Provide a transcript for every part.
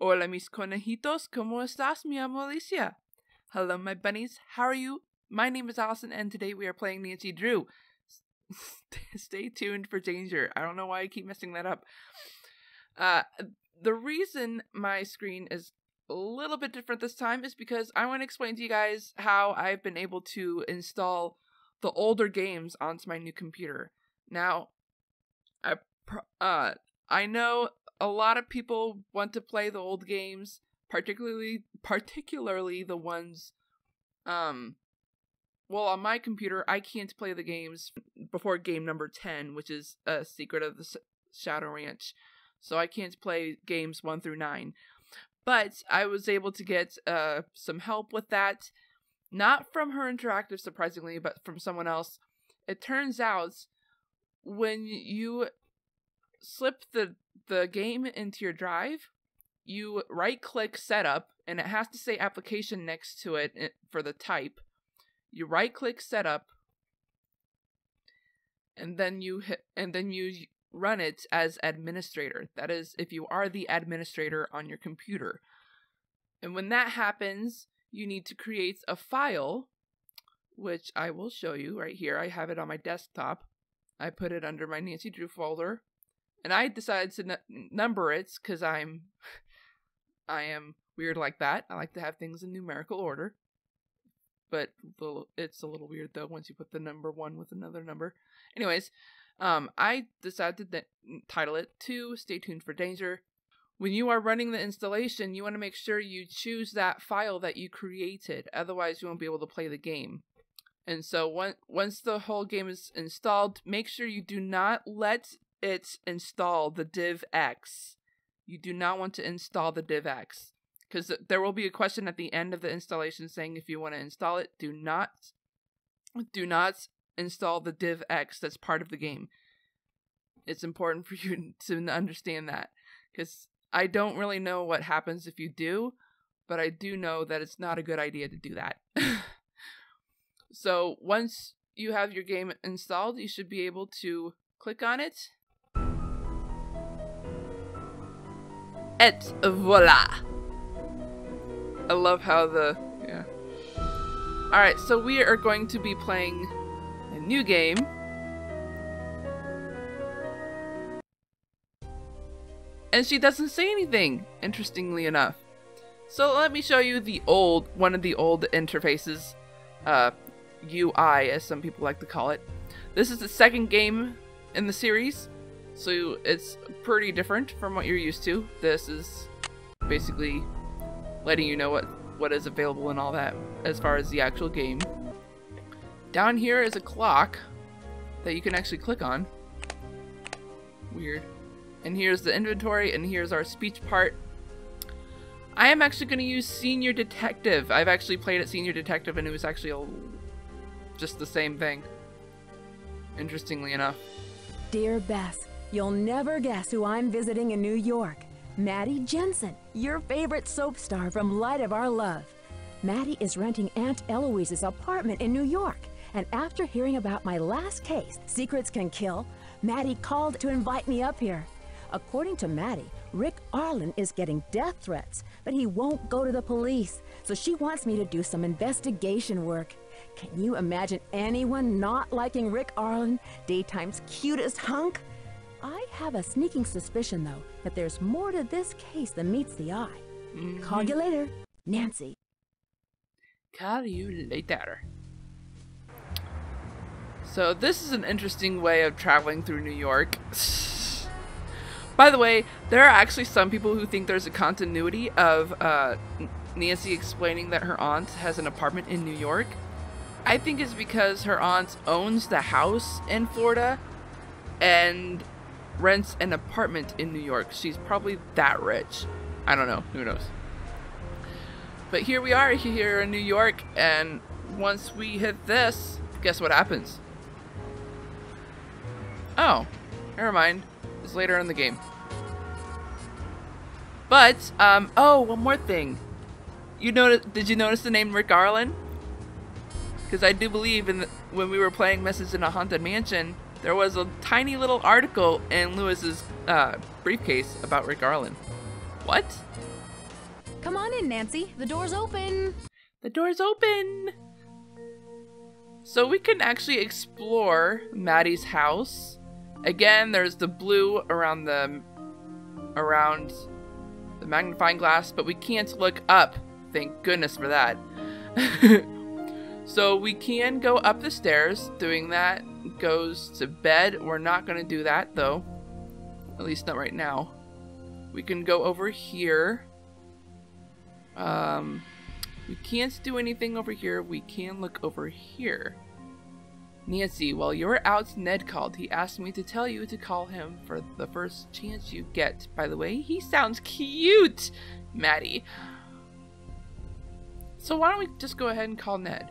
Hola mis conejitos, ¿cómo estás? Mi amo Alicia. Hello my bunnies, how are you? My name is Allison and today we are playing Nancy Drew. Stay tuned for danger. I don't know why I keep messing that up. Uh, the reason my screen is a little bit different this time is because I want to explain to you guys how I've been able to install the older games onto my new computer. Now, I uh I know a lot of people want to play the old games, particularly particularly the ones um well on my computer I can't play the games before game number 10, which is a uh, Secret of the Shadow Ranch. So I can't play games 1 through 9. But I was able to get uh some help with that not from Her Interactive surprisingly, but from someone else. It turns out when you slip the the game into your drive, you right click setup and it has to say application next to it eh, for the type. You right click setup and then you hit and then you run it as administrator. That is if you are the administrator on your computer. And when that happens, you need to create a file which I will show you right here. I have it on my desktop. I put it under my Nancy Drew folder and I decided to n- number it because I'm, I am weird like that. I like to have things in numerical order, but it's a little weird though once you put the number one with another number. Anyways, um, I decided to title it to "Stay tuned for danger." When you are running the installation, you want to make sure you choose that file that you created. Otherwise, you won't be able to play the game. And so once once the whole game is installed, make sure you do not let it install the DivX. You do not want to install the DivX because there will be a question at the end of the installation saying if you want to install it, do not do not install the DivX that's part of the game. It's important for you to understand that because I don't really know what happens if you do, but I do know that it's not a good idea to do that. so once you have your game installed, you should be able to click on it Et voila! I love how the. Yeah. Alright, so we are going to be playing a new game. And she doesn't say anything, interestingly enough. So let me show you the old, one of the old interfaces, uh, UI as some people like to call it. This is the second game in the series. So it's pretty different from what you're used to. This is basically letting you know what, what is available and all that as far as the actual game. Down here is a clock that you can actually click on. Weird. And here's the inventory, and here's our speech part. I am actually going to use Senior Detective. I've actually played at Senior Detective, and it was actually a, just the same thing. Interestingly enough. Dear Bess, You'll never guess who I'm visiting in New York. Mattie Jensen, your favorite soap star from Light of Our Love. Mattie is renting Aunt Eloise's apartment in New York. And after hearing about my last case, Secrets Can Kill, Mattie called to invite me up here. According to Mattie, Rick Arlen is getting death threats, but he won't go to the police, so she wants me to do some investigation work. Can you imagine anyone not liking Rick Arlen, daytime's cutest hunk? I have a sneaking suspicion, though, that there's more to this case than meets the eye. Mm -hmm. Call you later, Nancy. Call you later. So this is an interesting way of traveling through New York. By the way, there are actually some people who think there's a continuity of uh, Nancy explaining that her aunt has an apartment in New York. I think it's because her aunt owns the house in Florida and rents an apartment in New York. She's probably that rich. I don't know. Who knows? But here we are here in New York, and once we hit this, guess what happens? Oh, never mind. It's later in the game. But, um, oh, one more thing. You notice? Did you notice the name Rick Arlen? Because I do believe in the, when we were playing Message in a Haunted Mansion, there was a tiny little article in Louis's uh, briefcase about Rick Arlen. What? Come on in, Nancy. The door's open. The door's open! So we can actually explore Mattie's house. Again, there's the blue around the around the magnifying glass, but we can't look up. Thank goodness for that. so we can go up the stairs. Doing that goes to bed. We're not going to do that though. At least not right now. We can go over here. Um, we can't do anything over here. We can look over here. Nancy, while you were out, Ned called. He asked me to tell you to call him for the first chance you get. By the way, he sounds cute, Mattie. So why don't we just go ahead and call Ned?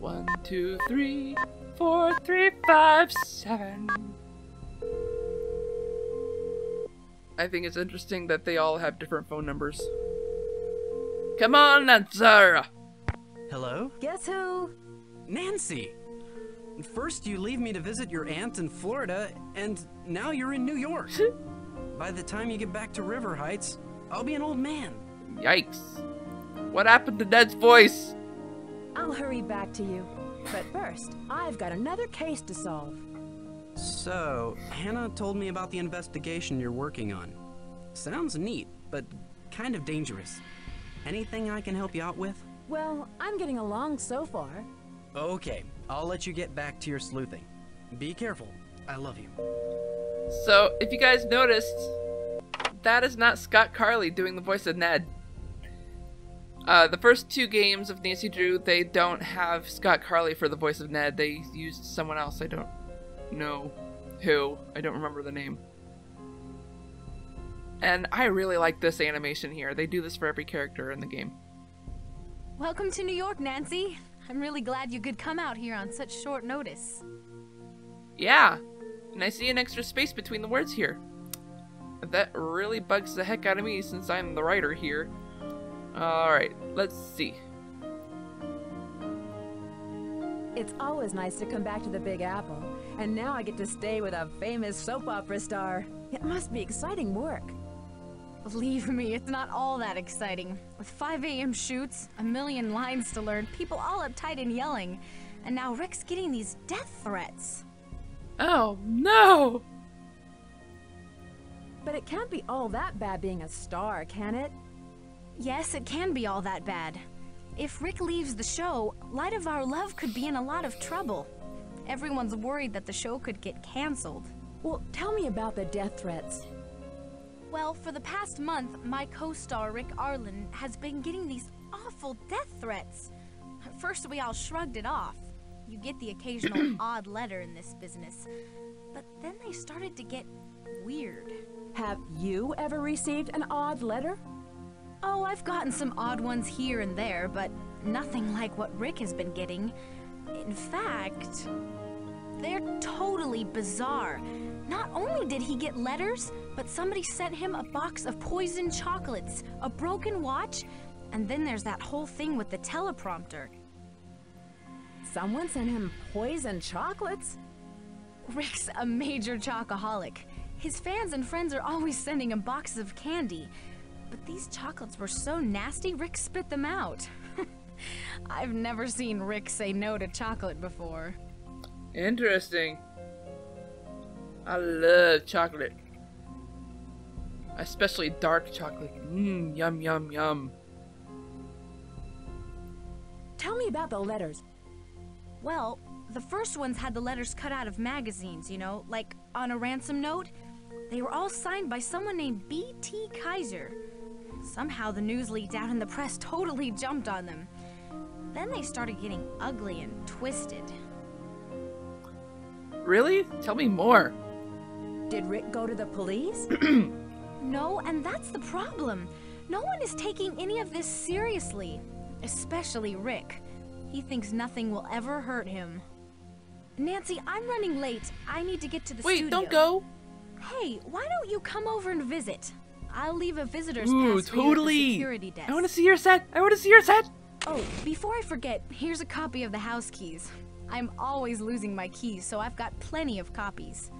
One, two, three, four, three, five, seven. I think it's interesting that they all have different phone numbers. Come on, answer! Hello? Guess who? Nancy! First you leave me to visit your aunt in Florida, and now you're in New York. By the time you get back to River Heights, I'll be an old man. Yikes. What happened to Ned's voice? I'll hurry back to you. But first, I've got another case to solve. So, Hannah told me about the investigation you're working on. Sounds neat, but kind of dangerous. Anything I can help you out with? Well, I'm getting along so far. Okay, I'll let you get back to your sleuthing. Be careful. I love you. So, if you guys noticed, that is not Scott Carty doing the voice of Ned. Uh, the first two games of Nancy Drew, they don't have Scott Carty for the voice of Ned. They used someone else. I don't know who. I don't remember the name. And I really like this animation here. They do this for every character in the game. Welcome to New York, Nancy. I'm really glad you could come out here on such short notice. Yeah, and I see an extra space between the words here. That really bugs the heck out of me since I'm the writer here. Alright, let's see. It's always nice to come back to the Big Apple, and now I get to stay with a famous soap opera star. It must be exciting work. Believe me, it's not all that exciting. With 5 a.m. shoots, a million lines to learn, people all uptight and yelling, and now Rick's getting these death threats. Oh no! But it can't be all that bad being a star, can it? Yes, it can be all that bad. If Rick leaves the show, Light of Our Love could be in a lot of trouble. Everyone's worried that the show could get canceled. Well, tell me about the death threats. Well, for the past month, my co-star Rick Arlen has been getting these awful death threats. At first, we all shrugged it off. You get the occasional odd letter in this business. But then they started to get weird. Have you ever received an odd letter? Oh, I've gotten some odd ones here and there, but nothing like what Rick has been getting. In fact, they're totally bizarre. Not only did he get letters, but somebody sent him a box of poisoned chocolates, a broken watch, and then there's that whole thing with the teleprompter. Someone sent him poisoned chocolates? Rick's a major chocoholic. His fans and friends are always sending him boxes of candy. But these chocolates were so nasty, Rick spit them out. I've never seen Rick say no to chocolate before. Interesting. I love chocolate. Especially dark chocolate. Mmm, yum, yum, yum. Tell me about the letters. Well, the first ones had the letters cut out of magazines, you know, like on a ransom note. They were all signed by someone named B.T. Kaiser. Somehow the news leaked out and the press totally jumped on them. Then they started getting ugly and twisted. Really? Tell me more. Did Rick go to the police? No, and that's the problem. No one is taking any of this seriously. Especially Rick. He thinks nothing will ever hurt him. Nancy, I'm running late. I need to get to the Wait, studio. don't go. Hey, why don't you come over and visit? I'll leave a visitor's Ooh, pass for you at the totally. security desk. I want to see your set. I want to see your set. Oh, before I forget, here's a copy of the house keys. I'm always losing my keys, so I've got plenty of copies.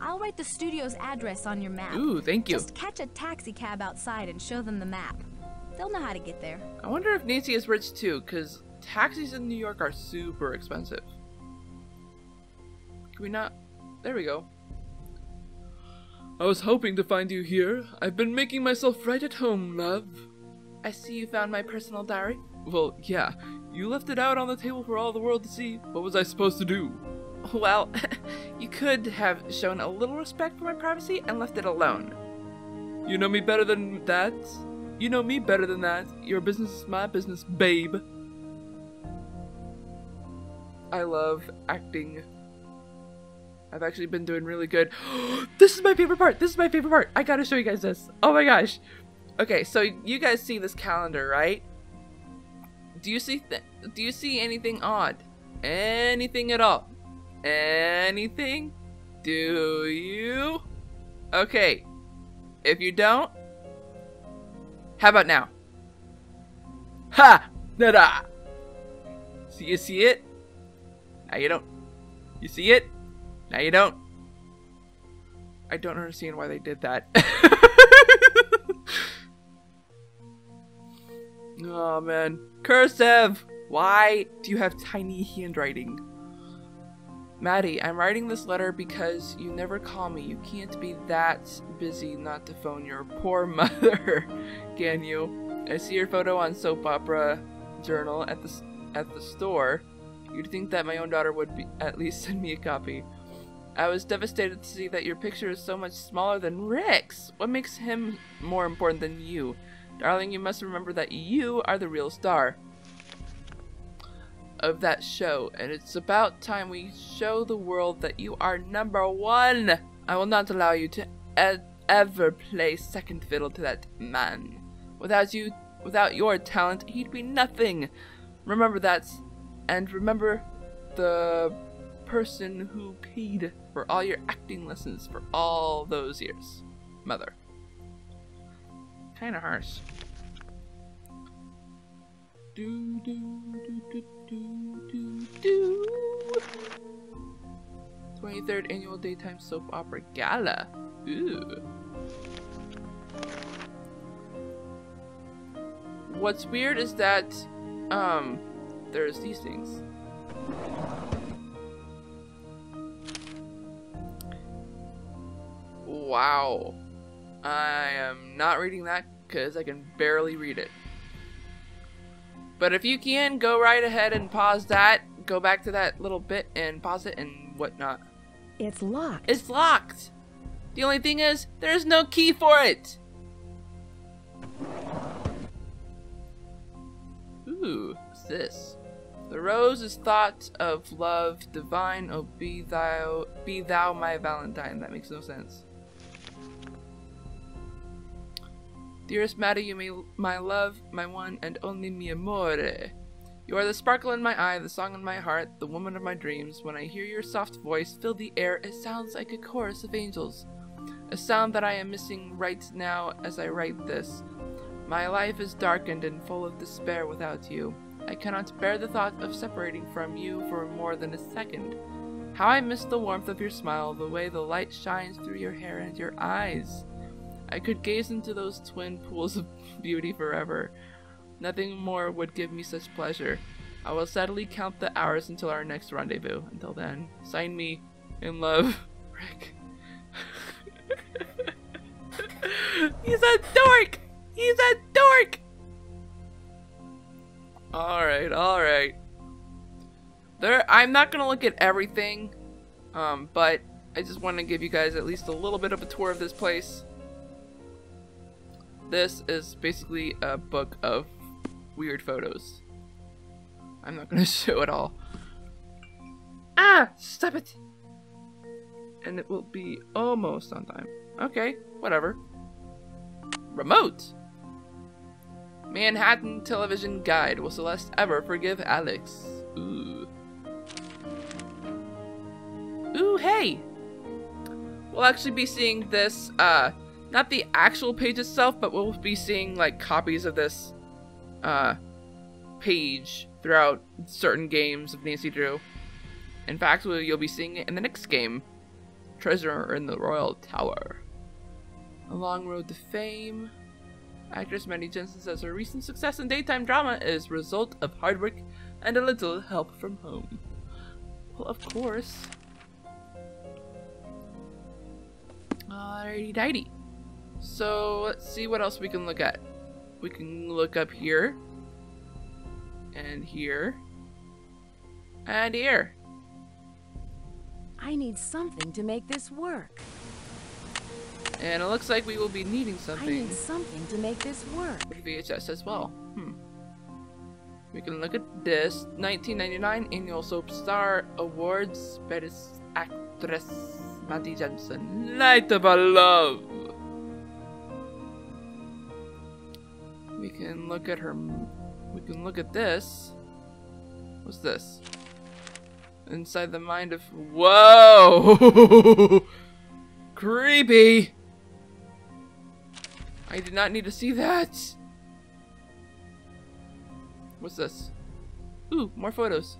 I'll write the studio's address on your map. Ooh, thank you. Just catch a taxi cab outside and show them the map. They'll know how to get there. I wonder if Nancy is rich too, because taxis in New York are super expensive. Can we not? There we go. I was hoping to find you here. I've been making myself right at home, love. I see you found my personal diary. Well, yeah. You left it out on the table for all the world to see. What was I supposed to do? Well, you could have shown a little respect for my privacy and left it alone. You know me better than that. You know me better than that. Your business is my business, babe. I love acting. I've actually been doing really good. this is my favorite part. This is my favorite part. I gotta show you guys this. Oh my gosh. Okay, so you guys see this calendar, right? Do you see do you see anything odd? Anything at all? Anything? Do you? Okay. If you don't, how about now? Ha! Da-da! See you see it? Now you don't. You see it? You don't. I don't understand why they did that. oh man. Cursive! Why do you have tiny handwriting? Mattie, I'm writing this letter because you never call me. You can't be that busy not to phone your poor mother, can you? I see your photo on Soap Opera Journal at the at the store. You'd think that my own daughter would be, at least send me a copy. I was devastated to see that your picture is so much smaller than Rick's. What makes him more important than you? Darling, you must remember that you are the real star of that show, and it's about time we show the world that you are number one. I will not allow you to e ever play second fiddle to that man. Without you, without your talent, he'd be nothing. Remember that, and remember the person who paid for all your acting lessons for all those years. Mother. Kinda harsh. Do, do, do, do, do, do, do. 23rd Annual Daytime Soap Opera Gala. Ooh. What's weird is that, um, there's these things. Wow. I am not reading that because I can barely read it. But if you can, go right ahead and pause that. Go back to that little bit and pause it and whatnot. It's locked. It's locked. The only thing is, there's no key for it. Ooh, what's this? The rose is thought of love divine. Oh, be thou, be thou my Valentine. That makes no sense. Dearest Mattie, my love, my one and only mi amore. You are the sparkle in my eye, the song in my heart, the woman of my dreams. When I hear your soft voice fill the air, it sounds like a chorus of angels. A sound that I am missing right now as I write this. My life is darkened and full of despair without you. I cannot bear the thought of separating from you for more than a second. How I miss the warmth of your smile, the way the light shines through your hair and your eyes. I could gaze into those twin pools of beauty forever. Nothing more would give me such pleasure. I will sadly count the hours until our next rendezvous. Until then, sign me in love, Rick. He's a dork! He's a dork! Alright, alright. There I'm not gonna look at everything, um, but I just want to give you guys at least a little bit of a tour of this place. This is basically a book of weird photos. I'm not gonna show it all. Ah! Stop it! And it will be almost on time. Okay, whatever. Remote! Manhattan Television Guide. Will Celeste ever forgive Alex? Ooh. Ooh, hey! We'll actually be seeing this, uh, not the actual page itself, but we'll be seeing like copies of this uh, page throughout certain games of Nancy Drew. In fact, you'll be seeing it in the next game. treasure in the royal tower. A long road to fame. Actress Mattie Jensen says her recent success in daytime drama is result of hard work and a little help from home. Well, of course. Alrighty dighty. So let's see what else we can look at. We can look up here. And here. And here. I need something to make this work. And it looks like we will be needing something. I something need something to make this work. VHS as well. Hmm. We can look at this 1999 Annual Soap Star Awards Best Actress Mattie Jensen Light of Our Love. Can look at her. We can look at this. What's this? Inside the mind of. Whoa! Creepy! I did not need to see that! What's this? Ooh, more photos.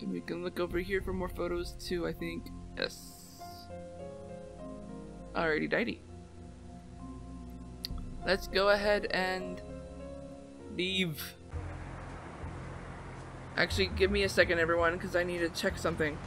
And we can look over here for more photos too, I think. Yes. Alrighty dighty. Let's go ahead and leave. Actually, give me a second everyone, because I need to check something.